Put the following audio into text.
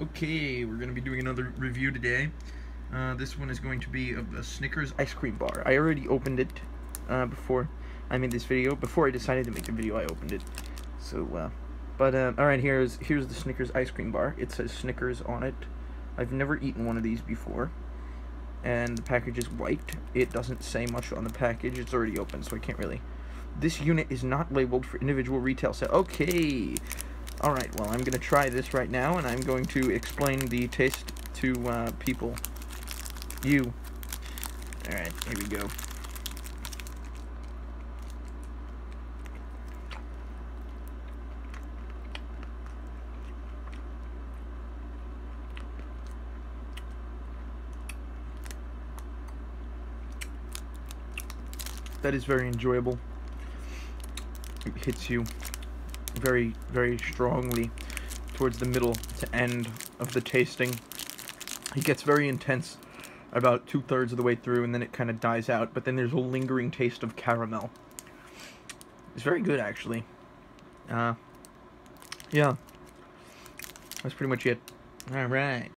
Okay, we're going to be doing another review today. Uh, this one is going to be of a Snickers ice cream bar. I already opened it uh, before I made this video. Before I decided to make the video, I opened it. So, uh, but, uh, alright, here's, here's the Snickers ice cream bar. It says Snickers on it. I've never eaten one of these before. And the package is white. It doesn't say much on the package. It's already open, so I can't really... This unit is not labeled for individual retail sale. Okay, Alright, well, I'm going to try this right now, and I'm going to explain the taste to uh, people. You. Alright, here we go. That is very enjoyable. It hits you very, very strongly towards the middle to end of the tasting. It gets very intense about two-thirds of the way through, and then it kind of dies out, but then there's a lingering taste of caramel. It's very good, actually. Uh, yeah. That's pretty much it. Alright.